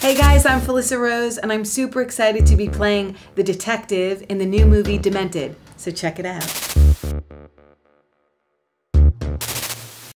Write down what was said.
Hey guys, I'm Felissa Rose, and I'm super excited to be playing the detective in the new movie Demented, so check it out.